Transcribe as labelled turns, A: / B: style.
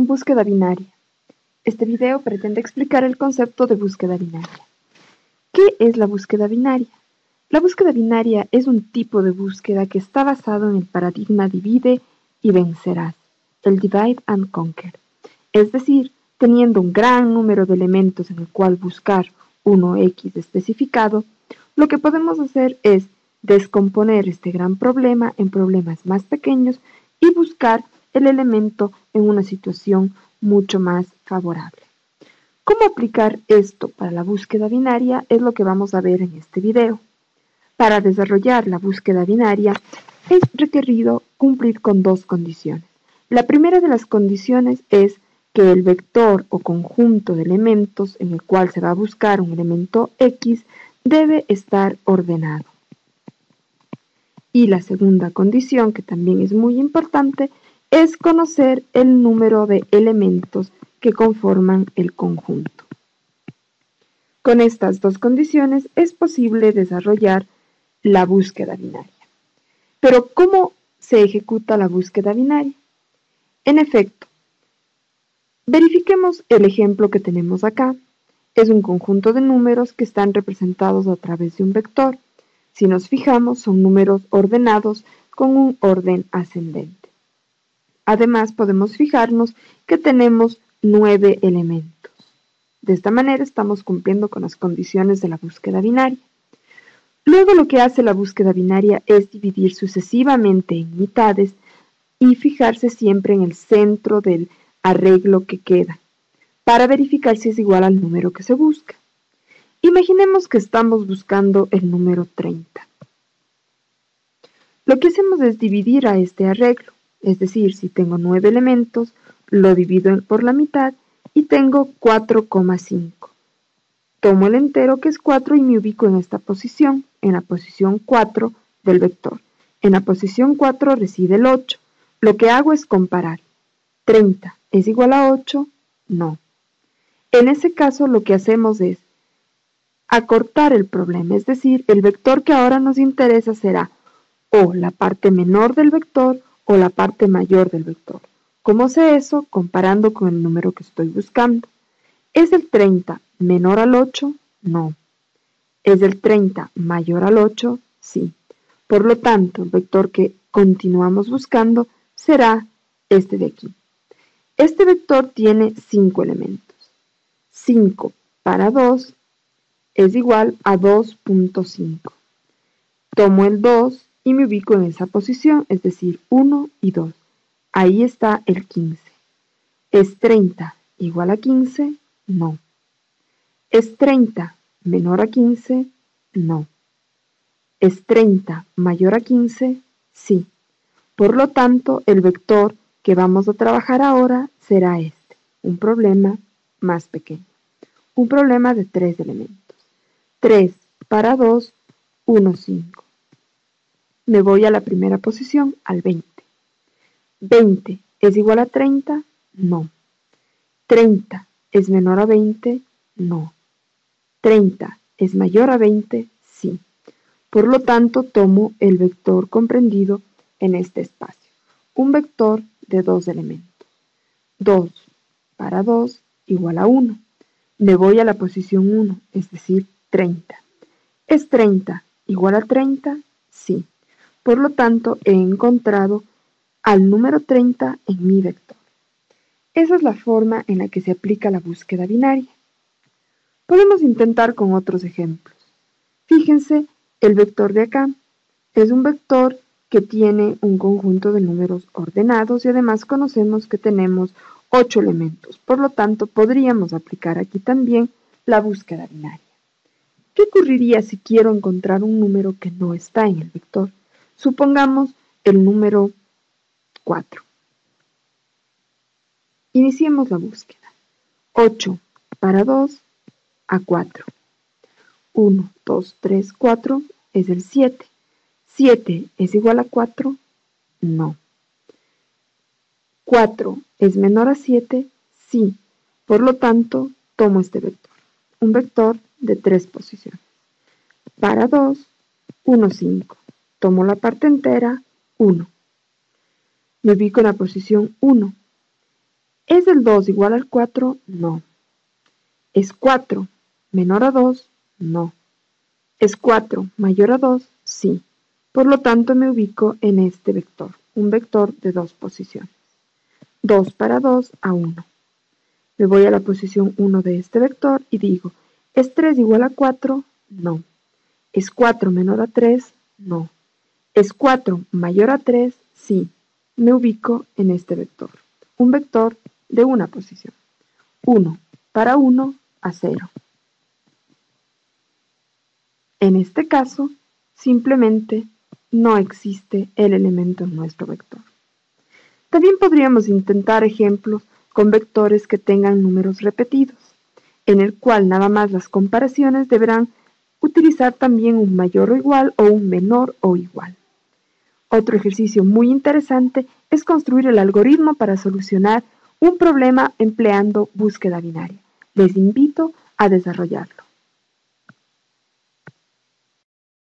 A: Búsqueda binaria. Este video pretende explicar el concepto de búsqueda binaria. ¿Qué es la búsqueda binaria? La búsqueda binaria es un tipo de búsqueda que está basado en el paradigma divide y vencerás, el divide and conquer. Es decir, teniendo un gran número de elementos en el cual buscar uno X especificado, lo que podemos hacer es descomponer este gran problema en problemas más pequeños y buscar el elemento en una situación mucho más favorable. ¿Cómo aplicar esto para la búsqueda binaria? Es lo que vamos a ver en este video. Para desarrollar la búsqueda binaria es requerido cumplir con dos condiciones. La primera de las condiciones es que el vector o conjunto de elementos en el cual se va a buscar un elemento X debe estar ordenado. Y la segunda condición, que también es muy importante, es conocer el número de elementos que conforman el conjunto. Con estas dos condiciones es posible desarrollar la búsqueda binaria. Pero ¿cómo se ejecuta la búsqueda binaria? En efecto, verifiquemos el ejemplo que tenemos acá. Es un conjunto de números que están representados a través de un vector. Si nos fijamos, son números ordenados con un orden ascendente. Además, podemos fijarnos que tenemos nueve elementos. De esta manera estamos cumpliendo con las condiciones de la búsqueda binaria. Luego lo que hace la búsqueda binaria es dividir sucesivamente en mitades y fijarse siempre en el centro del arreglo que queda, para verificar si es igual al número que se busca. Imaginemos que estamos buscando el número 30. Lo que hacemos es dividir a este arreglo. Es decir, si tengo 9 elementos, lo divido por la mitad y tengo 4,5. Tomo el entero que es 4 y me ubico en esta posición, en la posición 4 del vector. En la posición 4 reside el 8. Lo que hago es comparar. 30 es igual a 8, no. En ese caso lo que hacemos es acortar el problema, es decir, el vector que ahora nos interesa será o la parte menor del vector o la parte mayor del vector. ¿Cómo sé eso? Comparando con el número que estoy buscando. ¿Es el 30 menor al 8? No. ¿Es el 30 mayor al 8? Sí. Por lo tanto, el vector que continuamos buscando será este de aquí. Este vector tiene 5 elementos. 5 para 2 es igual a 2.5. Tomo el 2 y me ubico en esa posición, es decir, 1 y 2. Ahí está el 15. ¿Es 30 igual a 15? No. ¿Es 30 menor a 15? No. ¿Es 30 mayor a 15? Sí. Por lo tanto, el vector que vamos a trabajar ahora será este, un problema más pequeño. Un problema de tres elementos. 3 para 2, 1, 5 me voy a la primera posición, al 20. ¿20 es igual a 30? No. ¿30 es menor a 20? No. ¿30 es mayor a 20? Sí. Por lo tanto, tomo el vector comprendido en este espacio. Un vector de dos elementos. 2 para 2 igual a 1. Me voy a la posición 1, es decir, 30. ¿Es 30 igual a 30? Sí. Por lo tanto, he encontrado al número 30 en mi vector. Esa es la forma en la que se aplica la búsqueda binaria. Podemos intentar con otros ejemplos. Fíjense, el vector de acá es un vector que tiene un conjunto de números ordenados y además conocemos que tenemos 8 elementos. Por lo tanto, podríamos aplicar aquí también la búsqueda binaria. ¿Qué ocurriría si quiero encontrar un número que no está en el vector? Supongamos el número 4. Iniciemos la búsqueda. 8 para 2 a 4. 1, 2, 3, 4 es el 7. 7 es igual a 4? No. 4 es menor a 7? Sí. Por lo tanto, tomo este vector. Un vector de 3 posiciones. Para 2, 1, 5. Tomo la parte entera, 1. Me ubico en la posición 1. ¿Es el 2 igual al 4? No. ¿Es 4 menor a 2? No. ¿Es 4 mayor a 2? Sí. Por lo tanto me ubico en este vector, un vector de dos posiciones. 2 para 2 a 1. Me voy a la posición 1 de este vector y digo, ¿es 3 igual a 4? No. ¿Es 4 menor a 3? No. ¿Es 4 mayor a 3? Sí. Me ubico en este vector, un vector de una posición. 1 para 1 a 0. En este caso, simplemente no existe el elemento en nuestro vector. También podríamos intentar ejemplos con vectores que tengan números repetidos, en el cual nada más las comparaciones deberán utilizar también un mayor o igual o un menor o igual. Otro ejercicio muy interesante es construir el algoritmo para solucionar un problema empleando búsqueda binaria. Les invito a desarrollarlo.